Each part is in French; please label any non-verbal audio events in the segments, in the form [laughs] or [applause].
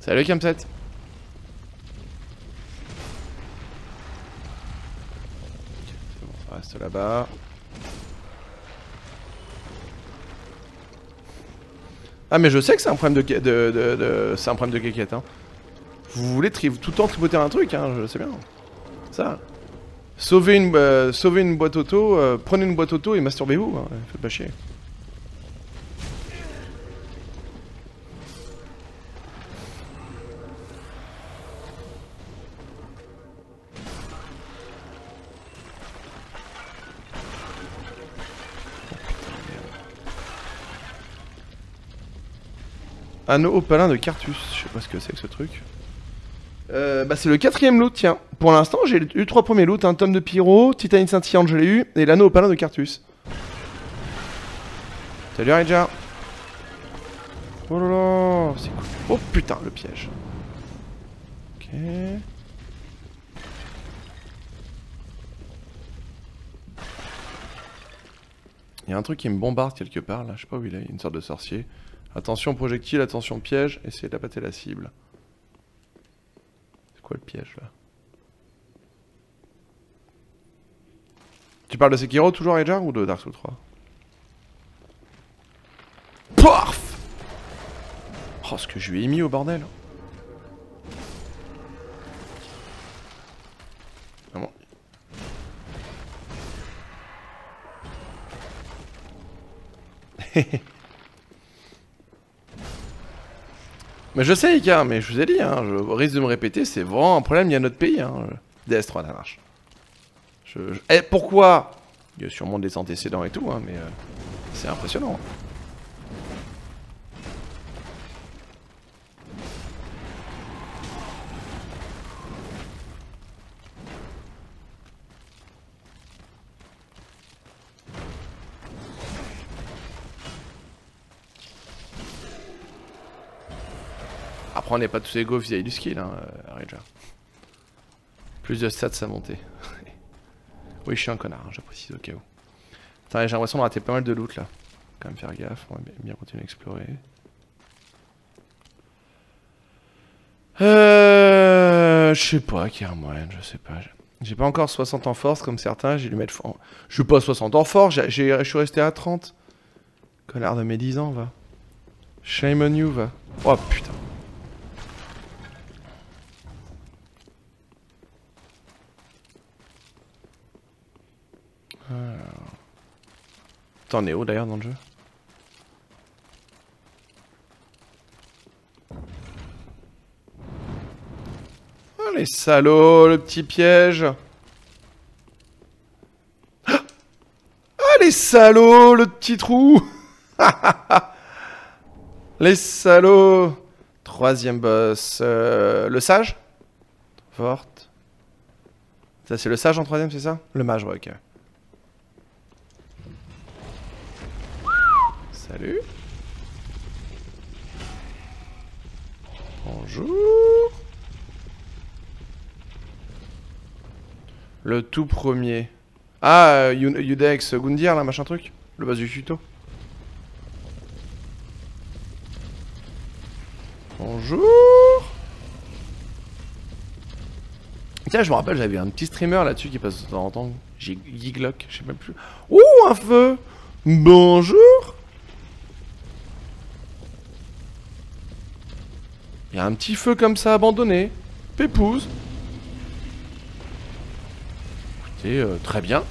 Salut Camset. C'est bon, ça reste là-bas. Ah mais je sais que c'est un problème de, de, de, c'est un problème de quéquette hein. Vous voulez tout le temps tripoter un truc hein, je sais bien. Ça. Sauvez une, euh, sauvez une boîte auto, euh, prenez une boîte auto et masturbez-vous, hein, faites pas chier. Anneau opalin de Cartus, je sais pas ce que c'est que ce truc. Euh, bah c'est le quatrième loot, tiens. Pour l'instant, j'ai eu trois premiers loots, un tome de pyro, Titanite scintillante, je l'ai eu, et l'anneau opalin de Cartus. Salut Ranger. Oh là là, c'est cool. Oh putain, le piège. Ok. Il y a un truc qui me bombarde quelque part là, je sais pas où il est, une sorte de sorcier. Attention projectile, attention piège, essayez d'appâter la cible. C'est quoi le piège là? Tu parles de Sekiro toujours Edgar ou de Dark Souls 3 Paf Oh ce que je lui ai mis au bordel Vraiment. [laughs] Mais je sais, Ika, mais je vous ai dit, hein, je risque de me répéter, c'est vraiment un problème, il y a notre pays, hein, DS3 la marche. Je, Eh, pourquoi? Il y a sûrement des antécédents et tout, hein, mais euh, c'est impressionnant. Après, on n'est pas tous égaux vis-à-vis du skill, hein, euh. Plus de stats à monter. [laughs] oui, je suis un connard, hein, je précise au cas où. J'ai l'impression de rater pas mal de loot là. Quand même faire gaffe, on va bien- continuer à explorer. Euh. Je sais pas, qui je sais pas. J'ai pas encore 60 en force comme certains, j'ai dû mettre. Je suis pas 60 en force, je suis resté à 30. Connard de mes 10 ans, va. Shame on you, va. Oh putain. T'en es où d'ailleurs dans le jeu Oh les salauds, le petit piège Ah les salauds, le petit trou [laughs] Les salauds Troisième boss. euh, le sage Forte. Ça c'est le sage en troisième, c'est ça? Le mage, ouais, ok. Salut. Bonjour. Le tout premier. Ah, euh, Yudex Gundir, là, machin truc Le bas du tuto. Bonjour. Tiens, je me rappelle, j'avais un petit streamer là-dessus qui passe de temps en temps. J'ai Giglock, je sais même plus. Ouh, un feu Bonjour Il y a un petit feu comme ça abandonné. Pépouze. Écoutez, euh, très bien.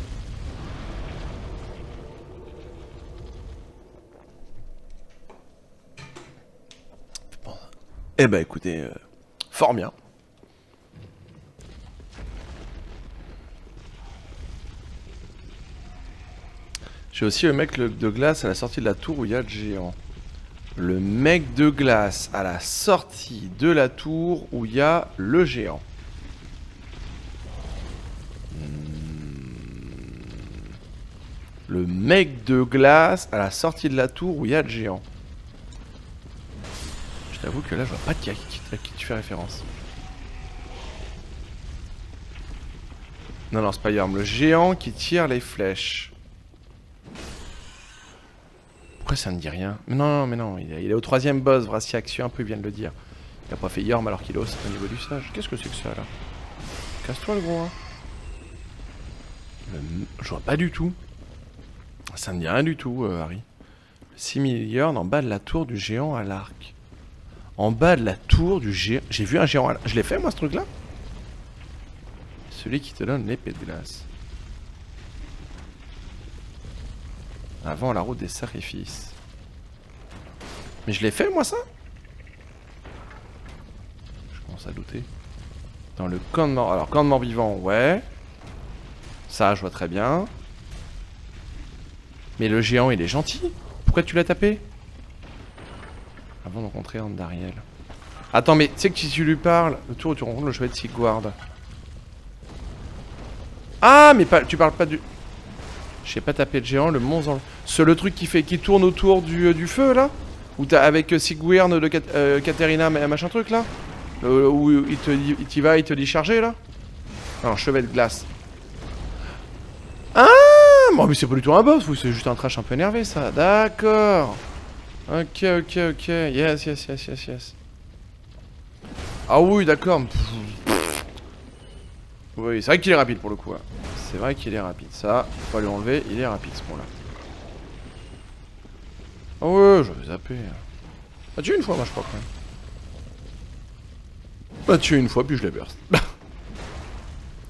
Eh ben écoutez, euh, fort bien. J'ai aussi le mec de glace à la sortie de la tour où il y a le géant. Le mec de glace à la sortie de la tour où il y a le géant. Le mec de glace à la sortie de la tour où il y a le géant. Je t'avoue que là, je vois pas qui à qui, tu fais référence. Non, non, c'est pas Yorm. Le géant qui tire les flèches. Pourquoi ça ne dit rien? Mais non, non, mais non, il est, est au troisième boss, Vraciac, suis un peu, il vient de le dire. Il a pas fait Yorm alors qu'il ose au niveau du sage. Qu'est-ce que c'est que ça là? Casse-toi le gros. Hein. Je vois pas du tout. Ça me dit rien du tout, euh, Harry. 6 milliards en bas de la tour du géant à l'arc. En bas de la tour du géant. J'ai vu un géant à l'arc. Je l'ai fait moi ce truc là Celui qui te donne l'épée de glace. Avant la route des sacrifices. Mais je l'ai fait moi ça? Je commence à douter. Dans le camp de mort. Alors camp de mort vivant, ouais. Ça je vois très bien. Mais le géant il est gentil. Pourquoi tu l'as tapé? Avant de rencontrer Andariel. Attends mais tu sais que si tu lui parles, le tour où tu rencontres le chevalier de Sigward. Ah mais pas, tu parles pas du... Je sais pas taper le géant, le monstre... C'est le truc qui fait qui tourne autour du, euh, feu là? Ou t'as avec euh, Sigwyrn de Kat euh, Katerina machin truc là? Où il te il t'y va, il te dit charger là? Non, chevet de glace. Ah Bon mais c'est pas du tout un boss, c'est juste un trash un peu énervé ça. D'accord. Ok, ok, ok. Yes, yes, yes, yes, yes. Ah oui, d'accord. Oui, c'est vrai qu'il est rapide pour le coup. Hein. C'est vrai qu'il est rapide. Ça, faut pas lui enlever, il est rapide ce point-là. Ah ouais, je vais zapper. Bah tué une fois, moi je crois quand même. Bah tué une fois, puis je l'ai burst. [laughs]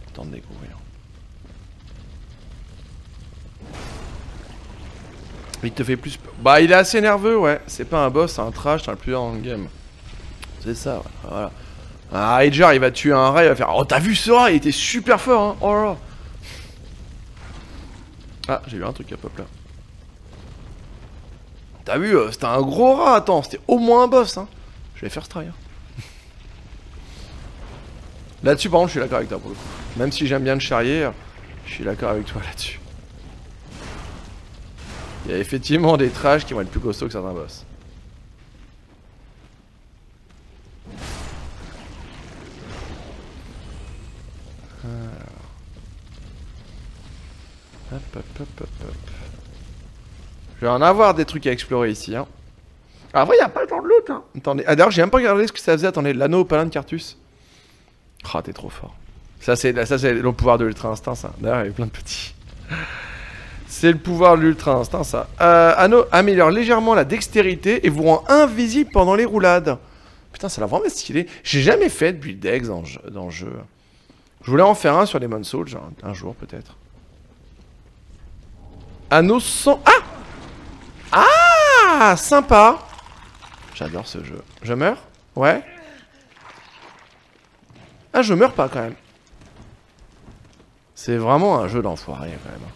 Attends de découvrir. Il te fait plus... Bah il est assez nerveux, ouais. C'est pas un boss, c'est un trash, c'est un plus dans le game. C'est ça, voilà. Un Rager, il va tuer un rat, il va faire... Oh, t'as vu ce rat? Il était super fort, hein Oh là Ah, j'ai vu un truc qui pop là. T'as vu euh, C'était un gros rat, attends, c'était au moins un boss, hein Je vais faire ce try. Hein. Là-dessus, par contre, je suis d'accord avec toi pour le coup. Même si j'aime bien le charrier, je suis d'accord avec toi là-dessus. Il y a effectivement des trash qui vont être plus costauds que certains boss. Hop, hop, hop, hop, hop. Je vais en avoir des trucs à explorer ici. Hein. Alors, vrai, il n'y a pas le temps de loot. Hein. Attendez. Ah, d'ailleurs, j'ai même pas regardé ce que ça faisait. Attendez, l'anneau palin de Cartus. Ah, t'es trop fort. Ça, c'est le pouvoir de l'ultra instinct, ça. D'ailleurs, il y a plein de petits. C'est le pouvoir de l'ultra instinct, ça. Euh, anneau améliore légèrement la dextérité et vous rend invisible pendant les roulades. Putain, ça l'a vraiment stylé. J'ai jamais fait de build dex dans, le jeu. Je voulais en faire un sur les Souls, un jour peut-être. Anneau sans... Ah Ah Sympa J'adore ce jeu. Je meurs? Ouais Ah, je meurs pas quand même. C'est vraiment un jeu d'enfoiré quand même.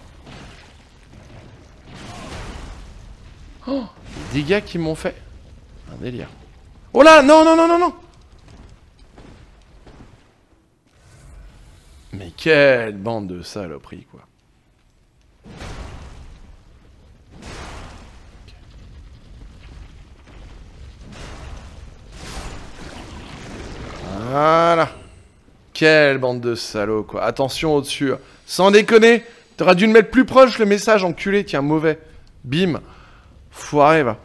Oh Les dégâts qu'ils m'ont fait. Un délire. Oh là Non, non, non, non, non Mais quelle bande de saloperies, quoi. Voilà. Quelle bande de salauds, quoi. Attention au-dessus. Sans déconner. T'aurais dû le mettre plus proche, le message, enculé. Tiens, mauvais. Bim. Foiré, va.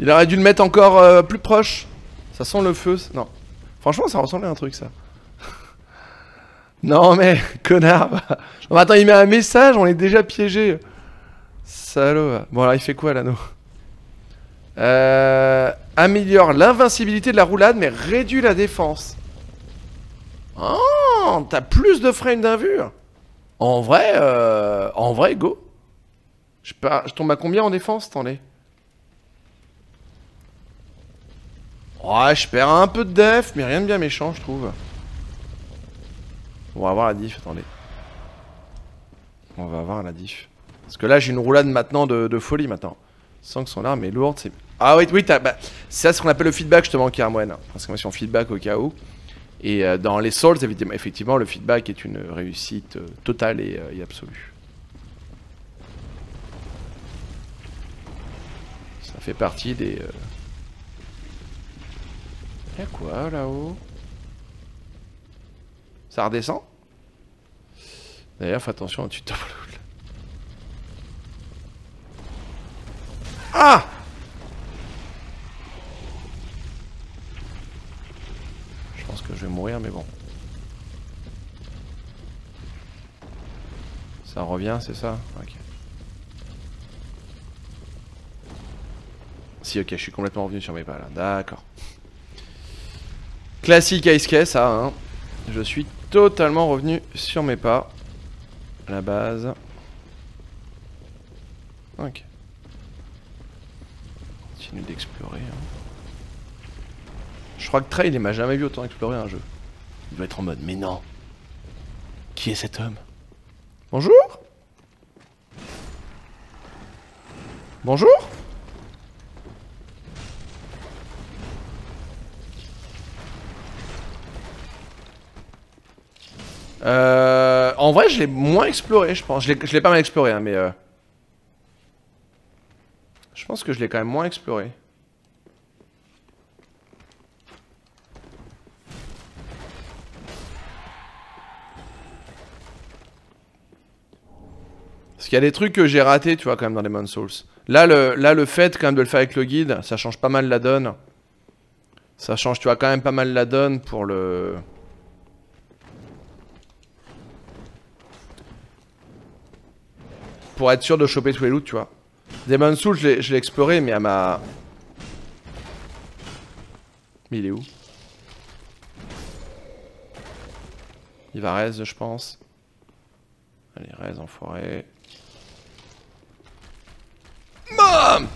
Il aurait dû le mettre encore euh, plus proche. Ça sent le feu. Non. Franchement, ça ressemblait à un truc, ça. [laughs] non, mais, [laughs] connard. non, attends, il met un message, on est déjà piégé. Salaud. Bon, alors, il fait quoi, l'anneau? Euh, améliore l'invincibilité de la roulade, mais réduit la défense. Oh, t'as plus de frames d'un vue. En vrai, euh, en vrai, go. Je, tombe à combien en défense, attendez Ouais, je perds un peu de def, mais rien de bien méchant, je trouve. On va voir la diff, attendez. On va voir la diff. Parce que là, j'ai une roulade maintenant de, folie, maintenant. Sans que son arme est lourde, c'est... Ah oui, oui, bah, c'est ce qu'on appelle le feedback justement qui est moine. Transformation feedback au cas où. Et euh, dans les Souls, effectivement, le feedback est une réussite euh, totale et, euh, et, absolue. Ça fait partie des... Y'a quoi là-haut? Ça redescend? D'ailleurs, fais attention au tutoriel. pense que je vais mourir, mais bon. Ça revient, c'est ça? Ok. Si, ok, je suis complètement revenu sur mes pas là. D'accord. Classique Ice ça, hein. Je suis totalement revenu sur mes pas. La base. Ok. Continue d'explorer. Hein. Je crois que Trail, il m'a jamais vu autant explorer un jeu. Il doit être en mode, mais non. Qui est cet homme? Bonjour? Bonjour? Euh, en vrai, je l'ai moins exploré, je pense. Je l'ai pas mal exploré, hein, mais... Euh... Je pense que je l'ai quand même moins exploré. Parce qu'il y a des trucs que j'ai ratés, tu vois, quand même, dans les Souls. Là le, là, le fait, quand même, de le faire avec le guide, ça change pas mal la donne. Ça change, tu vois, quand même pas mal la donne pour le... pour être sûr de choper tous les loots, tu vois. Demon Soul, je l'ai exploré, mais à ma... Mais il est où? Il va raise, je pense. Allez, raise, enfoiré. BAM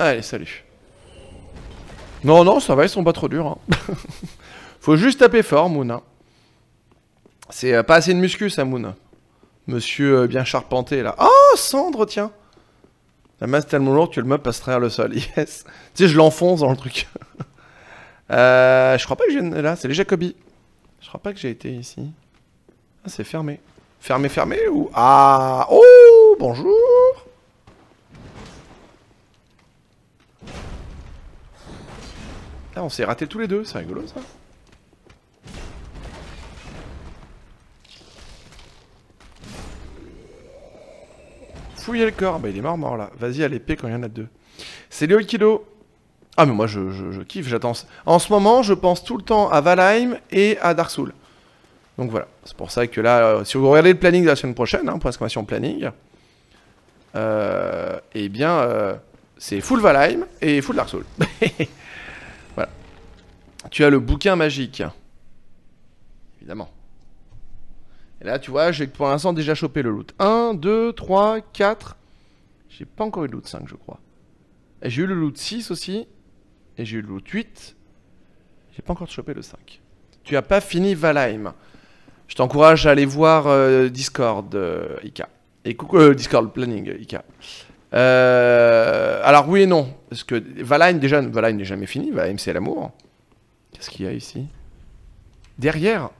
Allez, salut. Non, non, ça va, ils sont pas trop durs. Hein. [laughs] Faut juste taper fort, Moon. Hein. C'est euh, pas assez de muscu, ça, Moon. Monsieur euh, bien charpenté là. Oh, cendre, tiens La masse tellement lourde que le meuble passe travers le sol. [laughs] Yes Tu sais, je l'enfonce dans le truc. [laughs] euh, je crois pas que j'ai... Là, c'est les Jacobi. Je crois pas que j'ai été ici. Ah, c'est fermé. Fermé, fermé ou... Ah Oh Bonjour Là, on s'est raté tous les deux. C'est rigolo, ça. Fouiller le corps. Bah, il est mort, mort là. Vas-y à l'épée quand il y en a deux. C'est Léo Kilo. Ah, mais moi, je, kiffe, j'attends. En ce moment, je pense tout le temps à Valheim et à Dark Souls. Donc voilà. C'est pour ça que là, euh, si vous regardez le planning de la semaine prochaine, hein, point exclamation planning, euh, eh bien, euh, c'est full Valheim et full Dark Souls. [laughs] voilà. Tu as le bouquin magique. Évidemment. Et là, tu vois, j'ai pour l'instant déjà chopé le loot. 1, 2, 3, 4. J'ai pas encore eu le loot 5, je crois. Et j'ai eu le loot 6 aussi. Et j'ai eu le loot 8. J'ai pas encore chopé le 5. Tu as pas fini Valheim. Je t'encourage à aller voir euh, Discord, euh, Ika. Et coucou, euh, Discord Planning, Ika. alors oui et non. Parce que Valheim, déjà, Valheim n'est jamais fini. Valheim, c'est l'amour. Qu'est-ce qu'il y a ici? Derrière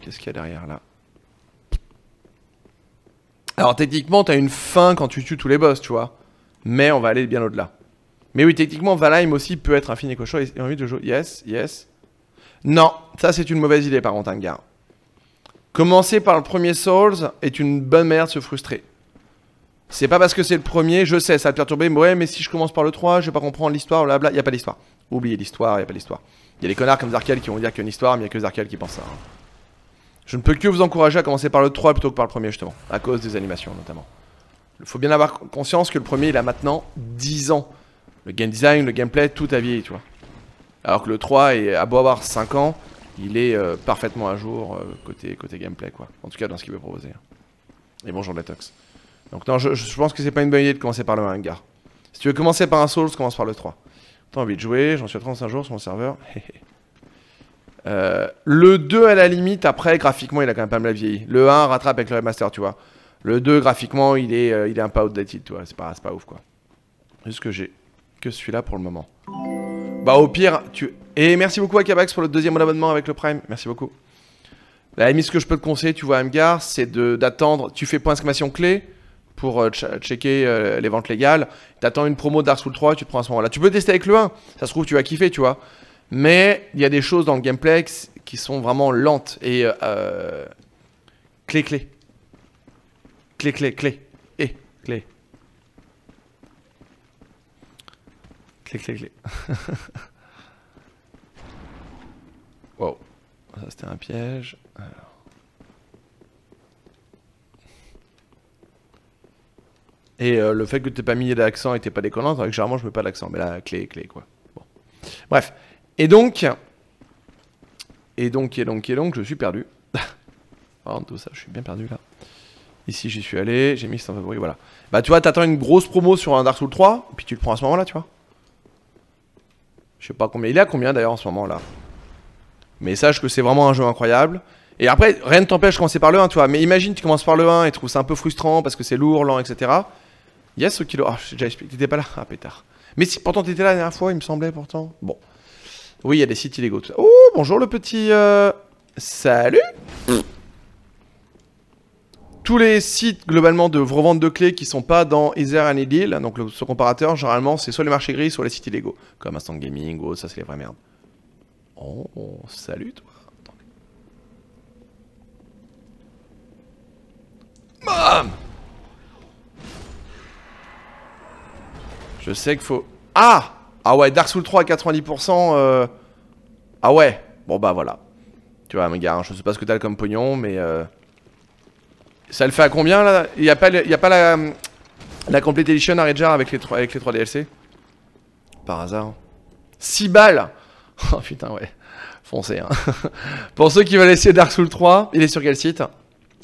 Qu'est-ce qu'il y a derrière, là? Alors techniquement, t'as une fin quand tu tues tous les boss, tu vois. Mais on va aller bien au-delà. Mais oui, techniquement, Valheim aussi peut être un fini cochon et envie de jouer. Yes, yes. Non, ça c'est une mauvaise idée par contre, un gars. Commencer par le premier Souls est une bonne manière de se frustrer. C'est pas parce que c'est le premier, je sais, ça va te perturber, mais ouais, mais si je commence par le 3, je vais pas comprendre l'histoire, blabla, y a pas d'histoire. Oubliez l'histoire, y a pas d'histoire. Y a des connards comme Zarkiel qui vont dire qu'il y a une histoire, mais y a que Zarkiel qui pense ça. Hein. Je ne peux que vous encourager à commencer par le 3 plutôt que par le premier justement, à cause des animations notamment. Il faut bien avoir conscience que le premier il a maintenant 10 ans. Le game design, le gameplay, tout a vieilli, tu vois. Alors que le 3, est, à beau avoir 5 ans, il est euh, parfaitement à jour euh, côté, côté gameplay, quoi. En tout cas, dans ce qu'il veut proposer. Et bonjour Detox. Donc non, je, pense que c'est pas une bonne idée de commencer par le 1, gars. Si tu veux commencer par un Souls, commence par le 3. T'as envie de jouer, j'en suis à 35 jours sur mon serveur. [laughs] Euh, le 2, à la limite, après, graphiquement, il a quand même pas mal vieilli. Le 1 rattrape avec le remaster, tu vois. Le 2, graphiquement, il est, euh, il est un peu outdated, tu vois. C'est pas, pas ouf, quoi. Juste que j'ai que celui-là pour le moment. Bah, au pire, tu. Et merci beaucoup à Kabax pour le deuxième abonnement avec le Prime. Merci beaucoup. La limite, ce que je peux te conseiller, tu vois, Amgar, c'est d'attendre. Tu fais point d'exclamation clé pour euh, checker les ventes légales. T'attends une promo Dark Souls 3, tu prends à ce moment-là. Tu peux tester avec le 1. Ça se trouve, tu vas kiffer, tu vois. Mais il y a des choses dans le gameplay qui sont vraiment lentes et euh, clé clé. Clé clé clé. Et clé. Clé clé clé. [laughs] Wow. Ça c'était un piège. Et euh, le fait que tu pas mis d'accent était pas déconnant, que généralement je mets pas d'accent, mais là, clé, clé, quoi. Bon. Bref. Et donc. Et donc, et donc, et donc, je suis perdu. [laughs] Ça, je suis bien perdu là. Ici, j'y suis allé, j'ai mis ça en favori, voilà. Bah, tu vois, t'attends une grosse promo sur un Dark Souls 3, puis tu le prends à ce moment-là, tu vois. Je sais pas combien. Il est à combien d'ailleurs en ce moment-là Mais sache que c'est vraiment un jeu incroyable. Et après, rien ne t'empêche de commencer par le 1, tu vois. Mais imagine, tu commences par le 1 et tu trouves ça un peu frustrant parce que c'est lourd, lent, etc. Yes, ce kilo. Ah, j'ai déjà expliqué. T'étais pas là Ah, pétard. Mais si, pourtant, t'étais là la dernière fois, il me semblait, pourtant. Bon. Oui, il y a des sites illégaux. Oh, bonjour le petit. Euh... Salut tous les sites globalement de revente de clés qui sont pas dans Ether and Deal, donc le, ce comparateur, généralement c'est soit les marchés gris, soit les sites illégaux, comme Instant Gaming ou ça c'est les vraies merdes. Oh, salut toi. Bam Je sais qu'il faut... Ah Ah ouais, Dark Souls 3 à 90%... Euh... Ah ouais Bon bah voilà. Tu vois, mes gars, je sais pas ce que t'as comme pognon, mais... Euh... Ça le fait à combien là? Il n'y a pas, a pas la, la Complete Edition à Redjar avec les, 3, avec les 3 DLC Par hasard. 6 balles [laughs] Oh putain, ouais. Foncez. Hein. [laughs] pour ceux qui veulent essayer Dark Souls 3, il est sur quel site?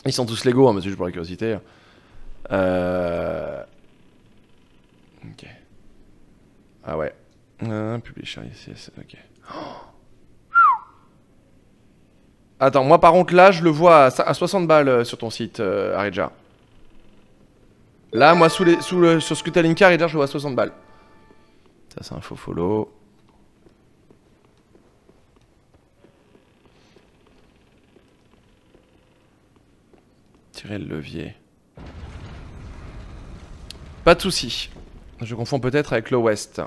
Ils sont tous légaux, hein, monsieur, pour la curiosité. Euh... Ok. Ah ouais. Euh, publisher ici, ok. [gasps] Attends, moi par contre là, je le vois à, 60 balles euh, sur ton site, euh, Aridja. Là, moi sous les, sous le, sur ce que t'as linké, Aridja, je le vois à 60 balles. Ça, c'est un faux follow. Tirer le levier. Pas de soucis. Je confonds peut-être avec l'Ouest.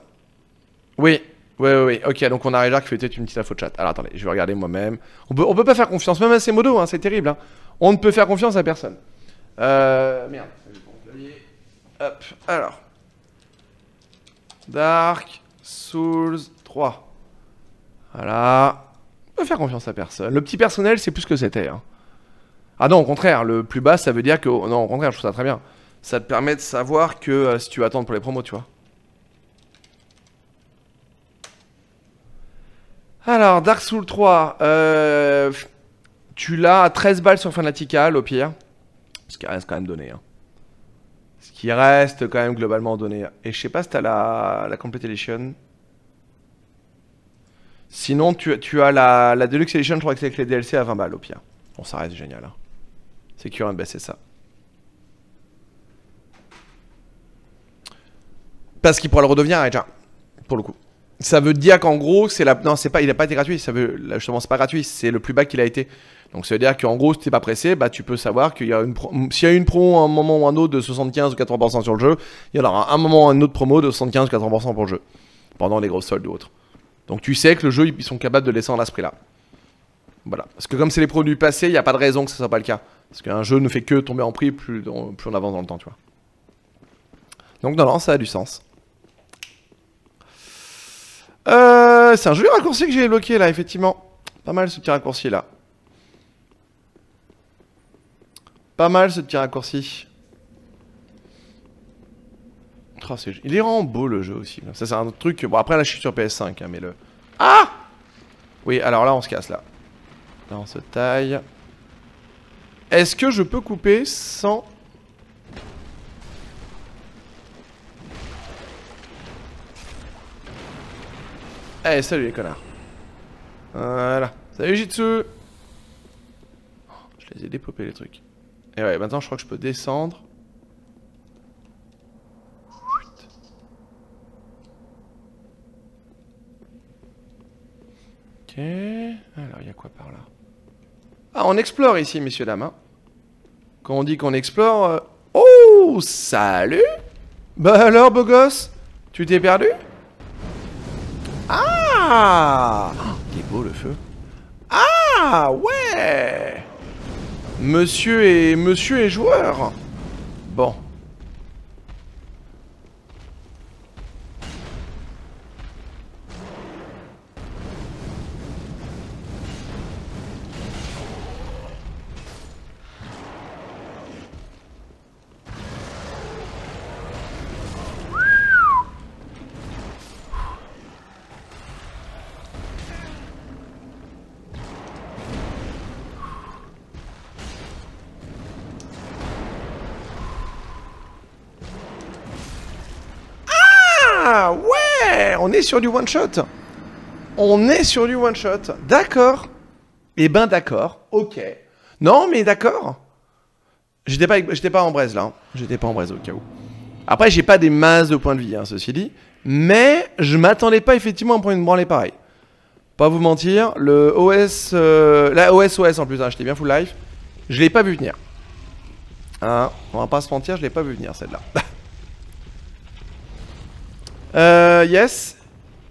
Oui, oui, oui. Ok, donc on a Réjar qui fait peut-être une petite info de chat. Alors attendez, je vais regarder moi-même. On peut, peut pas faire confiance, même à ces modos, hein, c'est terrible. Hein. On ne peut faire confiance à personne. Euh. Merde. Hop, alors. Dark Souls 3. Voilà. On peut faire confiance à personne. Le petit personnel, c'est plus que c'était. Hein. Ah non, au contraire, le plus bas, ça veut dire que. Non, au contraire, je trouve ça très bien. Ça te permet de savoir que euh, si tu vas attendre pour les promos, tu vois. Alors, Dark Souls 3, euh, tu l'as à 13 balles sur Fanatical au pire. Ce qui reste quand même donné. Hein. Ce qui reste quand même globalement donné. Et je sais pas si t'as la, la Complete Edition. Sinon, tu, tu as la, la, Deluxe Edition, je crois que c'est avec les DLC à 20 balles au pire. Bon, ça reste génial. Hein. C'est de baisser ça. Parce qu'il pourra le redevenir déjà. Pour le coup. Ça veut dire qu'en gros, c'est la. Non, c'est pas. Il a pas été gratuit. Ça veut. Là, justement, pas gratuit. C'est le plus bas qu'il a été. Donc ça veut dire qu'en gros, si t'es pas pressé, bah tu peux savoir qu'il y a une. Pro... S'il y a une promo à un moment ou un autre de 75 ou 80% sur le jeu, il y en aura un moment ou un autre promo de 75 ou 80% pour le jeu. Pendant les grosses soldes ou autres. Donc tu sais que le jeu, ils sont capables de descendre à ce prix-là. Voilà. Parce que comme c'est les produits passés, il n'y a pas de raison que ce soit pas le cas. Parce qu'un jeu ne fait que tomber en prix plus, plus on avance dans le temps, tu vois. Donc non, non, ça a du sens. Euh, c'est un joli raccourci que j'ai bloqué là, effectivement. Pas mal ce petit raccourci là. Pas mal ce petit raccourci. Oh, il est vraiment beau le jeu aussi. Ça c'est un truc... Bon après là je suis sur PS5 hein, mais le... Ah Oui alors là on se casse là. Là on se taille. Est-ce que je peux couper sans Eh, salut les connards. Voilà. Salut Jitsu oh, Je les ai dépopés les trucs. Et ouais, maintenant je crois que je peux descendre. Ok. Alors, il y a quoi par là? Ah, on explore ici, messieurs, dames. Hein. Quand on dit qu'on explore... Euh, oh, salut Bah alors, beau gosse Tu t'es perdu? Ah Il est beau le feu. Ah ouais Monsieur et monsieur est joueur. Bon. On est sur du one-shot On est sur du one-shot. D'accord. Eh ben d'accord. Ok. Non mais d'accord. J'étais pas, pas en braise là. hein. J'étais pas en braise au cas où. Après, j'ai pas des masses de points de vie, hein, ceci dit. Mais je m'attendais pas effectivement à prendre une branlée pareille. Pas vous mentir, le OS, euh, la OS OS en plus, hein, j'étais bien full life. Je l'ai pas vu venir. Hein, on va pas se mentir, je l'ai pas vu venir celle-là. [laughs] euh, yes,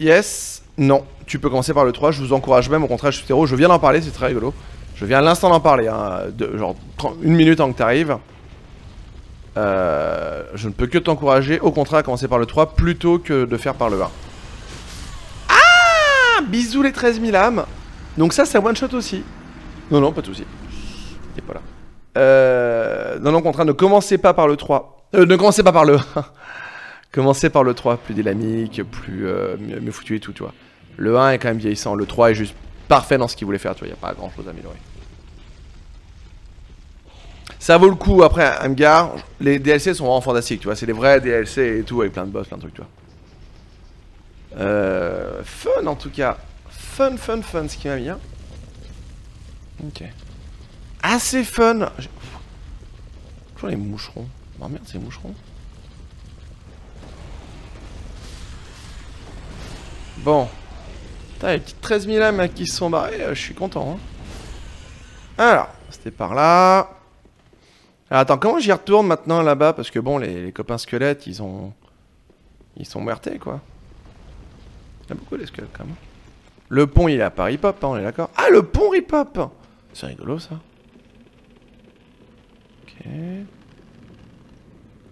yes, non. Tu peux commencer par le 3, je vous encourage même, au contraire, je suis héros, je viens d'en parler, c'est très rigolo. Je viens à l'instant d'en parler, hein, genre 30 une minute avant que t'arrives. Euh, je ne peux que t'encourager, au contraire, à commencer par le 3 plutôt que de faire par le 1. Ah Bisous les 13 000 âmes Donc ça, c'est one shot aussi. Non, non, pas de soucis. Est pas là. Euh, non, non, au contraire, ne commencez pas par le 3. Euh, ne commencez pas par le [laughs] 1. Commencez par le 3, plus dynamique, plus euh, mieux, foutu et tout, tu vois. Le 1 est quand même vieillissant, le 3 est juste parfait dans ce qu'il voulait faire, tu vois, il n'y a pas grand chose à améliorer. Ça vaut le coup, après, Amgar, les DLC sont vraiment fantastiques, tu vois, c'est des vrais DLC et tout, avec plein de boss, plein de trucs, tu vois. Euh, fun en tout cas. Fun, fun, fun, ce qui m'a bien. Ok. Assez fun. Toujours les moucherons? Oh merde, ces moucherons? Bon. Putain, les petites 13 000 âmes qui se sont barrées, euh, je suis content. hein. Alors, c'était par là. Alors, attends, comment j'y retourne maintenant là-bas? Parce que bon, les, les copains squelettes, ils ont. Ils sont muertés, quoi. Il y a beaucoup de squelettes quand même. Le pont il est à Paris Pop, hein, on est d'accord? Ah le pont Ripop C'est rigolo ça. Ok.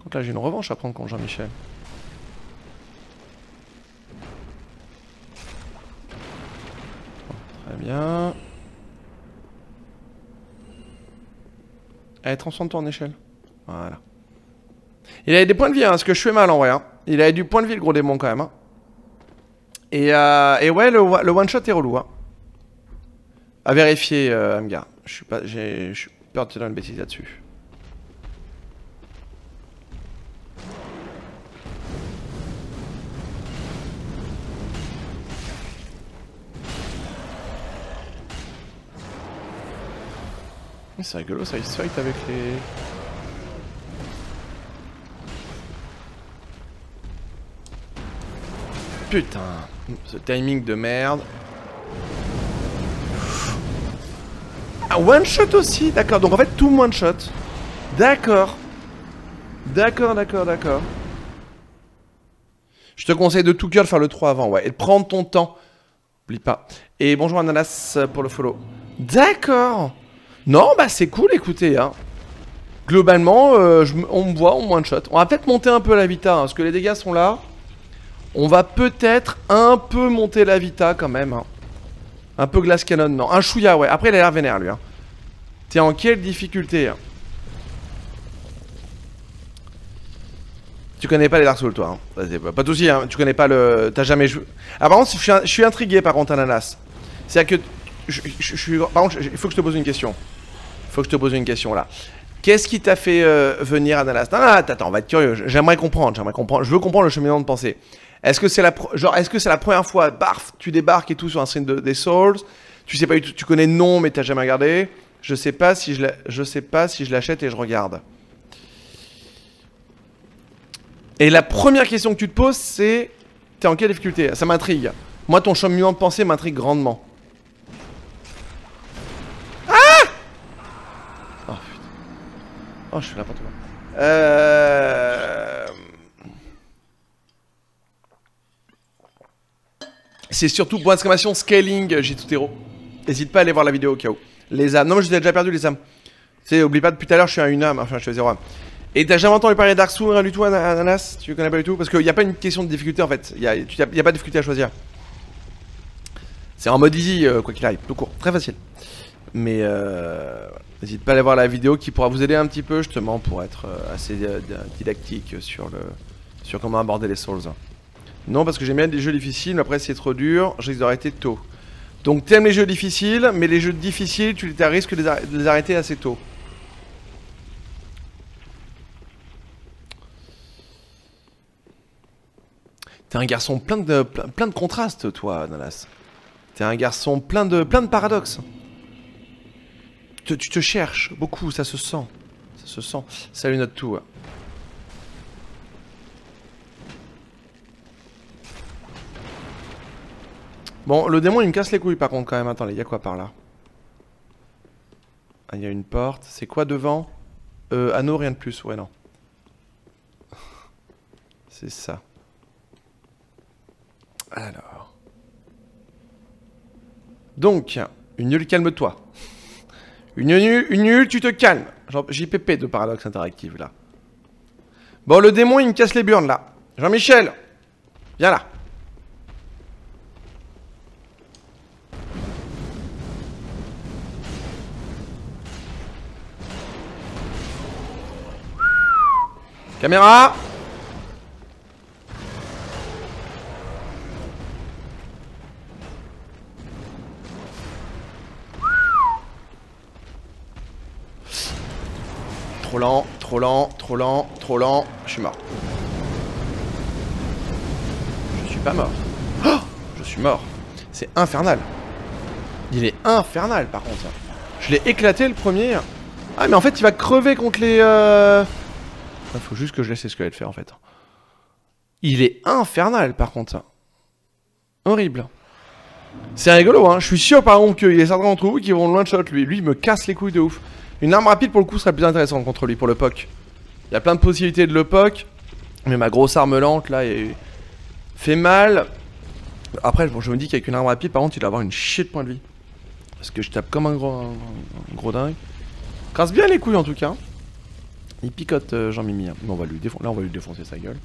Donc là j'ai une revanche à prendre contre Jean-Michel. Très bien. Allez, transforme-toi en échelle. Voilà. Il avait des points de vie, hein, parce que je fais mal en vrai. hein. Il avait du point de vie le gros démon quand même. hein. Et, euh, ouais, le, le one shot est relou. Hein. À vérifier, euh. Je suis pas, j'ai, peur de te dire une bêtise là-dessus. C'est rigolo ça, il se fight avec les. Putain, ce timing de merde. Ah, one shot aussi, d'accord. Donc en fait, tout one shot. D'accord. D'accord, d'accord, d'accord. Je te conseille de tout cœur faire le 3 avant, ouais. Et prendre ton temps. Oublie pas. Et bonjour Ananas pour le follow. D'accord. Non, bah c'est cool, écoutez. Hein. Globalement, euh, on me voit en one shot. On va peut-être monter un peu la vita, hein, parce que les dégâts sont là. On va peut-être un peu monter la vita quand même. hein. Un peu glace cannon, non. Un chouïa, ouais. Après, il a l'air vénère, lui. T'es en quelle difficulté Tu connais pas les Dark Souls, toi. Bah, Pas de soucis, tu connais pas le. T'as jamais joué. Ah, je suis intrigué par contre, Ananas. C'est-à-dire que. Je, je- je. Par contre, il faut que je te pose une question. Il faut que je te pose une question là. Qu'est-ce qui t'a fait euh, venir Ananas Non, non, attends, on va être curieux. J'aimerais comprendre, j'aimerais comprendre. Je veux comprendre le cheminement de pensée. Est-ce que c'est la première fois barf tu débarques et tout sur un stream de, des Souls? Tu sais pas tu connais le nom mais t'as jamais regardé? Je sais pas si je je sais pas si je l'achète et je regarde. Et la première question que tu te poses c'est t'es en quelle difficulté? Ça m'intrigue. Moi ton cheminement de pensée m'intrigue grandement. Ah Oh putain. Oh je suis n'importe quoi. Euh... C'est surtout pour exclamation scaling j'ai tout héros. N'hésite pas à aller voir la vidéo au cas où. Les âmes. Non, mais je déjà perdu les âmes. Tu sais, oublie pas depuis tout à l'heure, je suis à une âme. Enfin, je suis à zéro âme. Et t'as jamais entendu parler de Dark Souls, rien du tout, Ana- Ananas? Tu connais pas du tout? Parce qu'il n'y a pas une question de difficulté en fait. Il n'y a pas de difficulté à choisir. C'est en mode easy, euh, quoi qu'il arrive. Tout court. Très facile. Mais euh, n'hésite pas à aller voir la vidéo qui pourra vous aider un petit peu, justement, pour être euh, assez euh, didactique sur, le, sur comment aborder les Souls. Non, parce que j'aime bien des jeux difficiles, mais après c'est trop dur, je risque d'arrêter tôt. Donc t'aimes les jeux difficiles, mais les jeux difficiles, tu as risque de les, les arrêter assez tôt. T'es un garçon plein de, plein, de contrastes, toi, Dallas. T'es un garçon plein de, plein de paradoxes. Tu, te cherches beaucoup, ça se sent. Ça se sent. Salut notre tout. Bon, le démon il me casse les couilles par contre quand même. Attendez, il y a quoi par là Ah, il y a une porte. C'est quoi devant Euh, anneau, rien de plus. Ouais, non. [laughs] C'est ça. Alors. Donc, une nulle, calme-toi. Une nulle, une nulle, tu te calmes. JPP de paradoxe interactive là. Bon, le démon il me casse les burnes là. Jean-Michel, viens là. Caméra Trop lent, trop lent, trop lent, trop lent. Je suis mort. Je suis pas mort. Oh je suis mort. C'est infernal. Il est infernal par contre. Je l'ai éclaté le premier. Ah mais en fait il va crever contre les... Euh... faut juste que je laisse les squelettes faire en fait. Il est infernal par contre. Horrible. C'est rigolo hein. Je suis sûr par contre qu'il y a certains d'entre vous qui vont loin de shot lui. Lui il me casse les couilles de ouf. Une arme rapide pour le coup serait plus intéressante contre lui pour le POC. Il y a plein de possibilités de le POC. Mais ma grosse arme lente là est... fait mal. Après bon, je me dis qu'avec une arme rapide par contre il va avoir une chier de points de vie. Parce que je tape comme un gros, gros dingue. Casse bien les couilles en tout cas. Il picote euh, Jean-Mimi. Hein. Là on va lui défoncer sa gueule.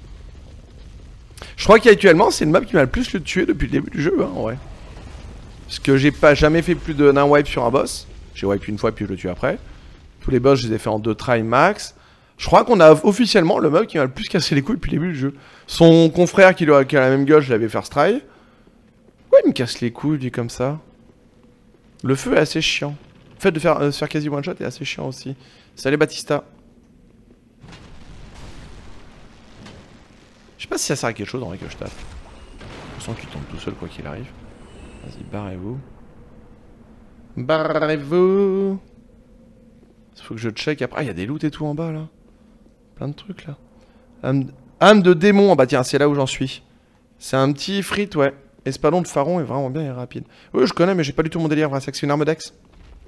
Je crois qu'actuellement c'est le map qui m'a le plus le tuer depuis le début du jeu hein, en vrai. Parce que j'ai pas jamais fait plus d'un wipe sur un boss. J'ai wipe une fois puis je le tue après. Tous les boss, je les ai fait en deux try max. Je crois qu'on a officiellement le mob qui m'a le plus cassé les couilles depuis le début du jeu. Son confrère qui, a la même gueule, je l'avais first try. Pourquoi il me casse les couilles, dit comme ça? Le feu est assez chiant. Le fait de faire, euh, se faire quasi one shot est assez chiant aussi. Salut Batista. Je sais pas si ça sert à quelque chose en vrai que je tape. Je sens qu'il tombe tout seul quoi qu'il arrive. Vas-y, barrez-vous. Barrez-vous. Faut que je check après. Ah, il y a des loots et tout en bas là. Plein de trucs là. Âme, de démon. Bah tiens, c'est là où j'en suis. C'est un petit frit, ouais. Espadon de Pharaon est vraiment bien et rapide. Oui, je connais, mais j'ai pas du tout mon délire. C'est une arme dex.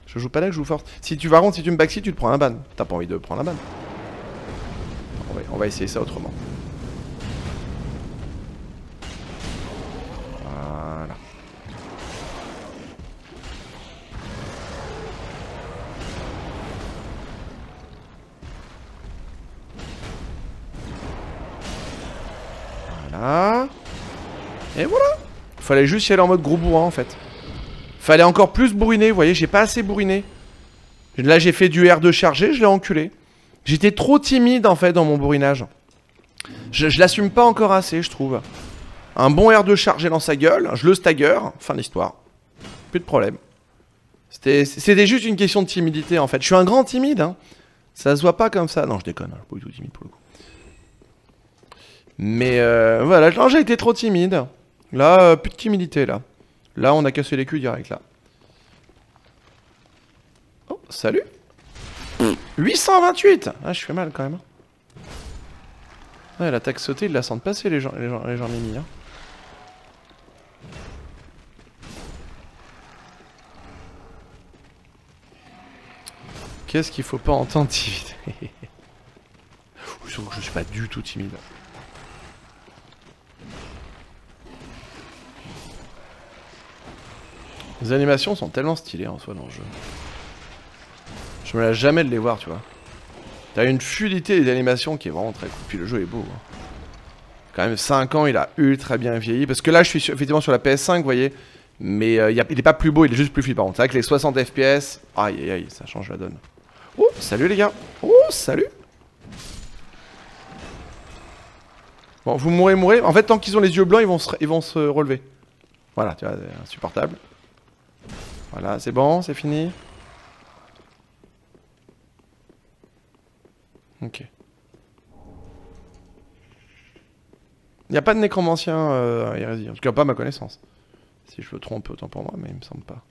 Je joue pas dex, je joue forte. Si tu vas rond, si tu me backseat, tu te prends un ban. T'as pas envie de prendre un ban. on va essayer ça autrement. Et voilà. Fallait juste y aller en mode gros bourrin en fait. Fallait encore plus bourriner, vous voyez, j'ai pas assez bourriné. Là j'ai fait du R2 chargé, je l'ai enculé. J'étais trop timide en fait dans mon bourrinage. Je, l'assume pas encore assez, je trouve. Un bon R2 chargé dans sa gueule, je le stagger, fin d'histoire. Plus de problème. C'était juste une question de timidité en fait. Je suis un grand timide, hein. Ça se voit pas comme ça. Non, je déconne, hein. je suis pas du tout timide pour le coup. Mais euh, voilà, j'ai été trop timide. Là, euh, plus de timidité, là. Là, on a cassé les culs direct, là. Oh, salut 828 Ah, je fais mal, quand même. Ouais, l'attaque sautée, ils la sentent passer, les gens, les gens, les gens mimi, hein. Qu'est-ce qu'il faut pas entendre timide? [laughs] Je suis pas du tout timide. Les animations sont tellement stylées en soi dans le jeu. Je me lasse jamais de les voir, tu vois. T'as une fluidité des animations qui est vraiment très cool. Puis le jeu est beau. Hein. Quand même 5 ans, il a ultra bien vieilli. Parce que là, je suis effectivement sur la PS5, vous voyez. Mais euh, il est pas plus beau, il est juste plus flippant. C'est vrai que les 60 FPS, aïe aïe aïe, ça change la donne. Oh, salut les gars. Oh, salut. Bon, vous mourrez, mourrez. En fait, tant qu'ils ont les yeux blancs, ils vont se, ils vont se relever. Voilà, tu vois, insupportable. Voilà, c'est bon, c'est fini. Ok. Il n'y a pas de nécromancien euh, hérésie. En tout cas, pas à ma connaissance. Si je me trompe, autant pour moi, mais il me semble pas.